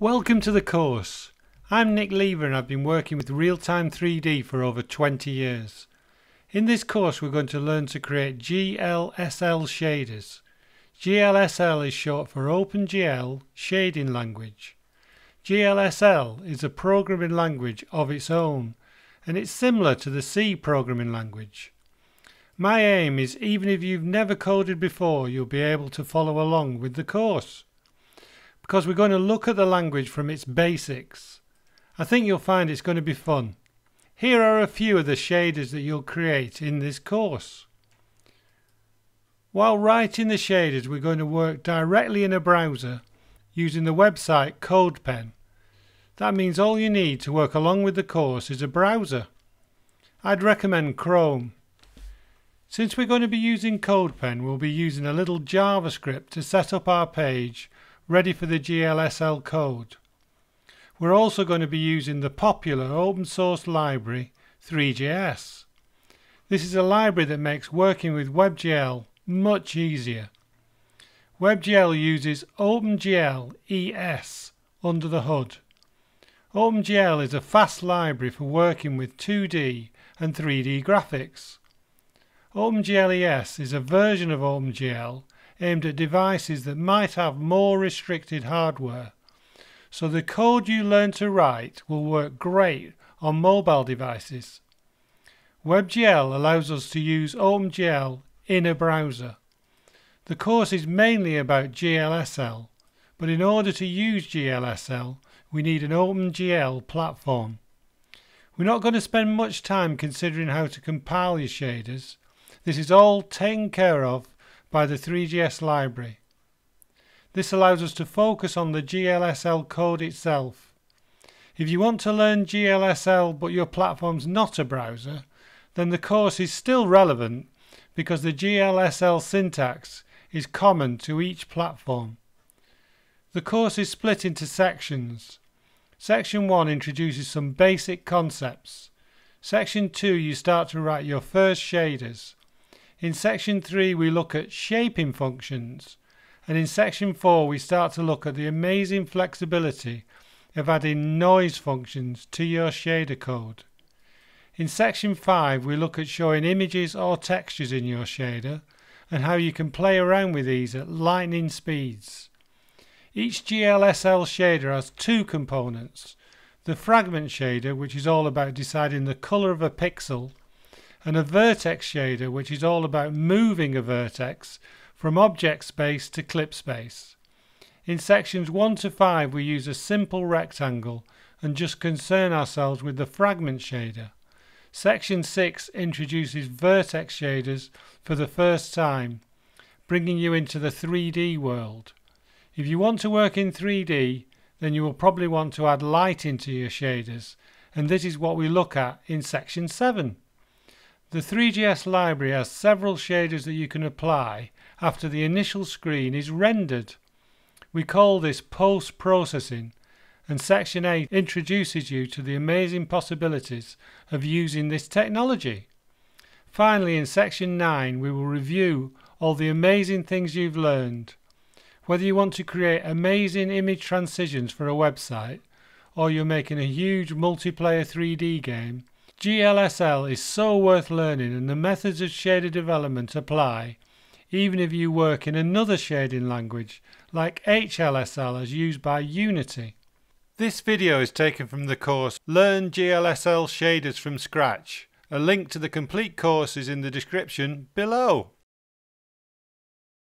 Welcome to the course. I'm Nik Lever and I've been working with real-time 3D for over 20 years. In this course we're going to learn to create GLSL shaders. GLSL is short for OpenGL Shading Language. GLSL is a programming language of its own and it's similar to the C programming language. My aim is even if you've never coded before you'll be able to follow along with the course because we're going to look at the language from its basics. I think you'll find it's going to be fun. Here are a few of the shaders that you'll create in this course. While writing the shaders we're going to work directly in a browser using the website CodePen. That means all you need to work along with the course is a browser. I'd recommend Chrome. Since we're going to be using CodePen we'll be using a little JavaScript to set up our page ready for the GLSL code. We're also going to be using the popular open source library Three.js. This is a library that makes working with WebGL much easier. WebGL uses OpenGL ES under the hood. OpenGL is a fast library for working with 2D and 3D graphics. OpenGL ES is a version of OpenGL aimed at devices that might have more restricted hardware. So the code you learn to write will work great on mobile devices. WebGL allows us to use OpenGL in a browser. The course is mainly about GLSL, but in order to use GLSL, we need an OpenGL platform. We're not going to spend much time considering how to compile your shaders. This is all taken care of by the Three.js library. This allows us to focus on the GLSL code itself. If you want to learn GLSL but your platform's not a browser, then the course is still relevant because the GLSL syntax is common to each platform. The course is split into sections. Section 1 introduces some basic concepts. Section 2 you start to write your first shaders. In section 3 we look at shaping functions and in section 4 we start to look at the amazing flexibility of adding noise functions to your shader code. In section 5 we look at showing images or textures in your shader and how you can play around with these at lightning speeds. Each GLSL shader has two components. The fragment shader which is all about deciding the color of a pixel and a vertex shader which is all about moving a vertex from object space to clip space. In sections 1 to 5 we use a simple rectangle and just concern ourselves with the fragment shader. Section 6 introduces vertex shaders for the first time, bringing you into the 3D world. If you want to work in 3D, then you will probably want to add light into your shaders, and this is what we look at in section 7. The Three.js library has several shaders that you can apply after the initial screen is rendered. We call this post-processing and section 8 introduces you to the amazing possibilities of using this technology. Finally in section 9 we will review all the amazing things you've learned. Whether you want to create amazing image transitions for a website or you're making a huge multiplayer 3D game GLSL is so worth learning and the methods of shader development apply even if you work in another shading language like HLSL as used by Unity. This video is taken from the course Learn GLSL Shaders from Scratch. A link to the complete course is in the description below.